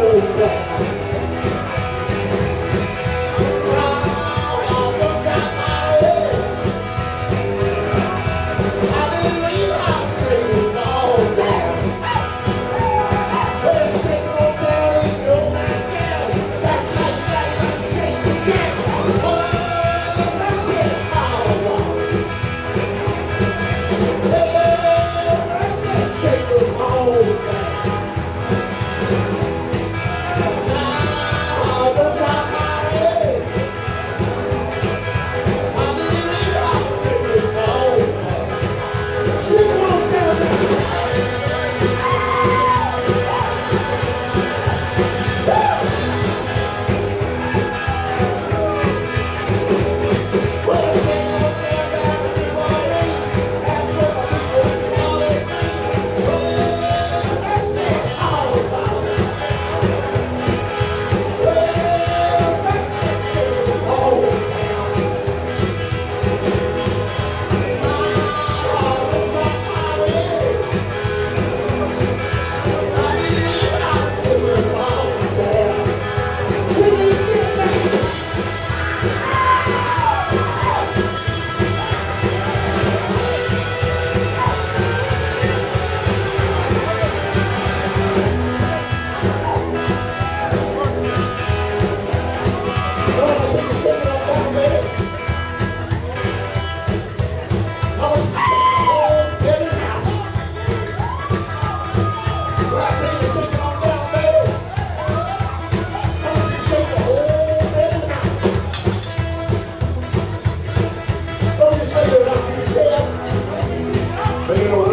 open. Pero